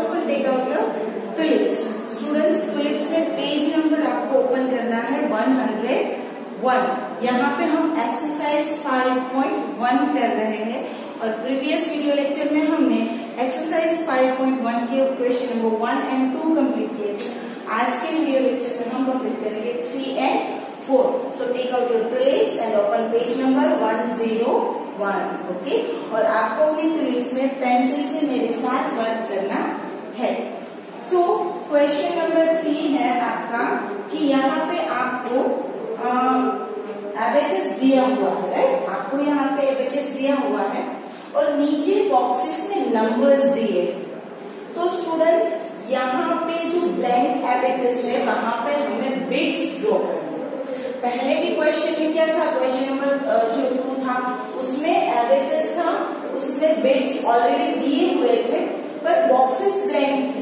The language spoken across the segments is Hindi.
फटाफट take out your tulips students tulips में पेज नंबर आपको ओपन करना है 101 यहाँ पे हम एक्सरसाइज 5.1 कर रहे हैं और प्रीवियस वीडियो लेक्चर में हमने एक्सरसाइज 5.1 के question number one and two complete किए थे आज के वीडियो लेक्चर में हम कंप्लीट करेंगे three and four. So take out your tulips and open page number one zero. Okay? और आपको अपनी tulips में पेंसिल से मेरे साथ वर्क क्वेश्चन नंबर थ्री है आपका कि यहाँ पे आपको एबेकस दिया हुआ है राइट आपको यहाँ पे एबेकस दिया हुआ है और नीचे बॉक्सेस में नंबर्स दिए तो स्टूडेंट्स यहाँ पे जो ब्लैंक एबेकस है, वहाँ पे हमें बिट्स ड्रॉ करना पहले के क्वेश्चन में क्या था? क्वेश्चन नंबर जो टू था, उसमें एबेकस था, उसमें बिट्स ऑलरेडी दिए हुए थे, पर बॉक्सेस ब्लैंक थे।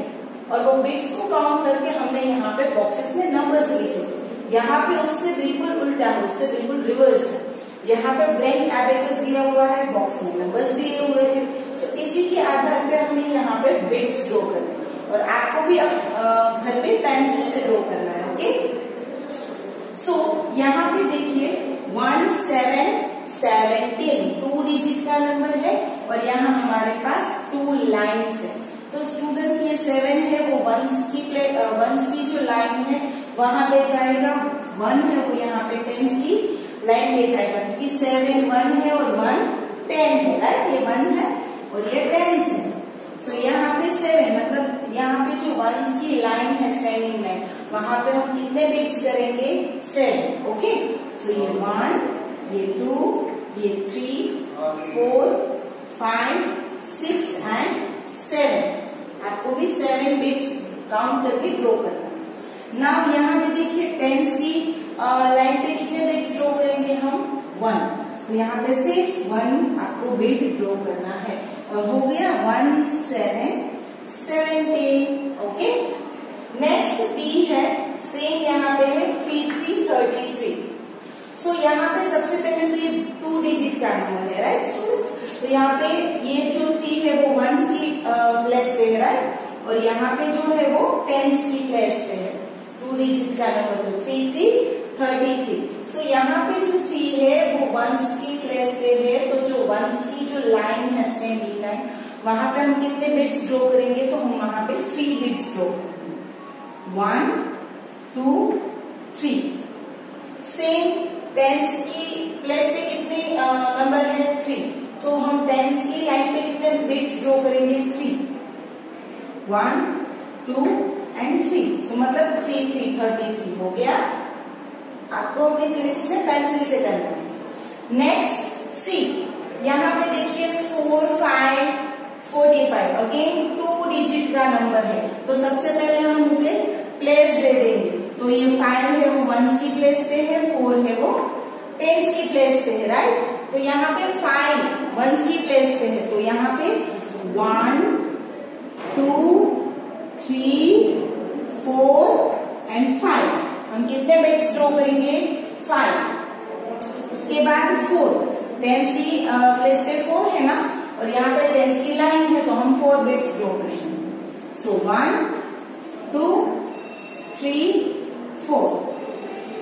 और वो बिट्स को काउंट करके हमने यहाँ पे बॉक्सेस में नंबर्स लिखे थे। यहाँ पे उससे बिल्कुल उल्टा है उससे बिल्कुल रिवर्स है। यहाँ पे ब्लैंक एबेकस दिया हुआ है बॉक्स में नंबर्स दिए हुए हैं। तो इसी के आधार पे हमें यहाँ पे बिट्स ड्रॉ करना है। और आपको भी घर पे पेंसिल से ड्रॉ करना है ओके सो so, यहाँ पे देखिए one seven seventeen two digit का नंबर है और यहाँ हमारे पास टू लाइन्स है। तो स्टूडेंट्स ये सेवन वंस की प्ले वंस की जो लाइन है वहाँ पे जाएगा वन है वो यहाँ पे टेंस की लाइन पे जाएगा क्योंकि सेवन वन है और वन टेन है राइट ये वन है और ये टेंस है। सो so, यहाँ पे सेवन मतलब यहाँ पे जो वंस की लाइन है स्टैंडिंग लाइन वहाँ पे हम कितने बिट्स करेंगे? सेवन ओके सो ये वन ये टू ये three four five six and seven आपको भी सेवन बिट्स काउंट करके ड्रॉ करना ना यहाँ पे देखिए टेंस की लाइन पे कितने बिट ड्रॉ करेंगे हम? वन तो यहाँ पे सिर्फ़ वन आपको बिट ड्रॉ करना है। और हो गया one seven seventeen okay next T है सेम यहाँ पे है three three thirty three so यहाँ पे सबसे पहले तो ये टू डिजिट का नंबर है राइट स्टूडेंट्स तो यहाँ पे ये जो थ्री है, वो वन की प्लेस पे है राइट और यहाँ पे जो है वो टेंस की प्लेस पे है। टू डिजिट का नंबर तो three three thirty three so यहाँ पे जो थ्री है वो वंस की प्लेस पे है। तो जो वंस की जो लाइन है स्टैंडिंग लाइन वहाँ पे हम कितने बिट्स ड्रॉ करेंगे? तो हम वहाँ पे थ्री बिट्स ड्रॉ करेंगे। One two three same tens की प्लेस पे कितने नंबर है? थ्री सो so, हम टेंस की लाइन पे कितने बिट्स ड्रॉ करेंगे? Three one two and three so मतलब थ्री थ्री थर्टी थ्री हो गया? आपको अपने क्लिप्स में पेंसिल से करना नेक्स्ट सी यहाँ पे देखिए four five forty five again two digit का नंबर है। तो सबसे पहले हम उसे प्लेस दे देंगे। तो ये फाइव है, वो वंस की प्लेस पे है फोर है, वो टेंस की प्लेस पे है राइट तो यहाँ पे फाइव वंस की प्लेस पे है। तो यहाँ पे one two three four and five हम कितने बिट्स ड्रॉ करेंगे? फाइव उसके बाद फोर टेंस की प्लेस पे फोर है ना? और यहाँ पे टेंस की लाइन है तो हम फोर बिट्स ड्रॉ करेंगे. So one two three four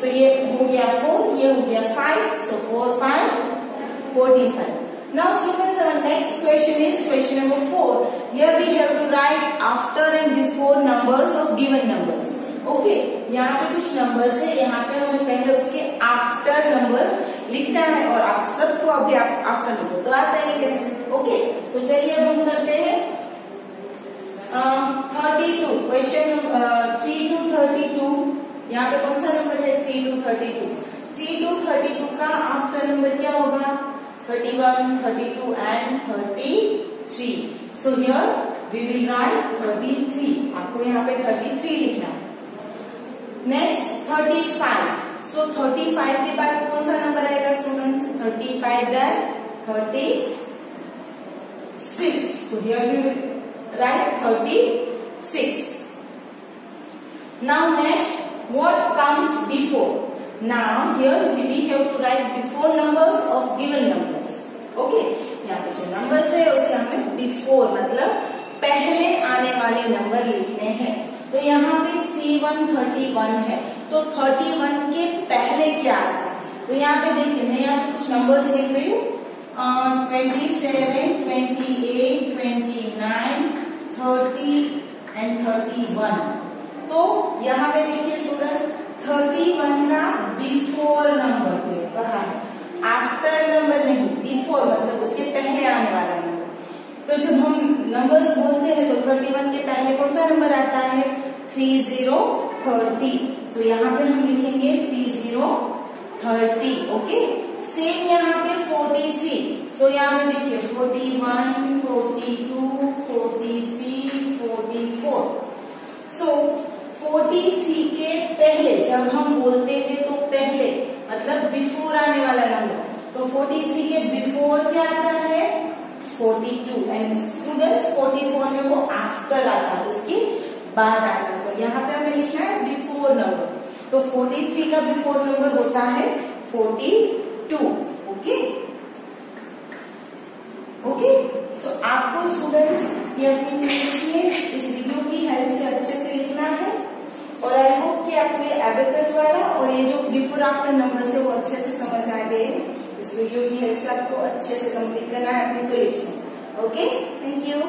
so ये हो गया फोर ये हो गया five so four five forty five next question is question number 4. Here we have to write after and before numbers of given numbers. Okay okay, यहाँ पे कुछ नंबर्स है यहाँ पे हमें पहले उसके आफ्टर नंबर लिखना है और आप सबको अभी आफ्टर नंबर तो आता है कैसे ओके तो चलिए अब हम करते हैं। Thirty two question three two thirty two यहाँ पे कौन सा नंबर है? Three two thirty two three two thirty two का आफ्टर नंबर क्या होगा? 31, 32 and 33. So we will write thirty three आपको यहाँ पे थर्टी थ्री लिखना next thirty five so thirty five के बाद कौन सा नंबर आएगा student thirty five there thirty six right thirty six now next what comes before now here we we have to write before number of given numbers okay यहाँ पे जो नंबर है, उसके हमें बिफोर मतलब पहले आने वाले नंबर लिखने हैं। तो यहाँ पे थ्री वन थर्टी वन है। तो थर्टी वन के पहले क्या है? तो यहाँ पे देखिए, मैं यहाँ कुछ नंबर्स लिख रही हूँ। Twenty seven twenty eight twenty nine thirty and thirty one तो यहाँ पे देखिए सूरज थर्टी वन का बिफोर नंबर कहा है। आफ्टर नंबर नहीं बिफोर मतलब उसके पहले आने वाला नंबर तो जब हम बोलते हैं? तो थर्टी वन के पहले कौन सा नंबर आता है? थ्री ज़ीरो थर्टी सो यहाँ पे हम लिखेंगे three zero thirty okay same यहाँ पे फोर्टी थ्री सो यहाँ पे देखिए forty one forty two forty three forty four so forty three के पहले, जब हम बोलते हैं तो पहले मतलब बिफोर आने वाला नंबर तो फोर्टी थ्री के बिफोर क्या आता है forty two and students forty four में वो आफ्टर आता है, उसके बाद आता है। तो यहाँ पे हमें लिखना है बिफोर नंबर तो फोर्टी थ्री का बिफोर नंबर होता है forty two okay okay so आपको स्टूडेंट्स ये अपनी इस वीडियो की हेल्प से अच्छे से लिखना है। और आई होप कि आपको ये एबेकस वाला और ये जो बिफोर आफ्टर नंबर है वो अच्छे से समझ आ गए। वीडियो की हेल्प से आपको अच्छे से कंप्लीट करना है अपनी क्लिप्स ओके थैंक यू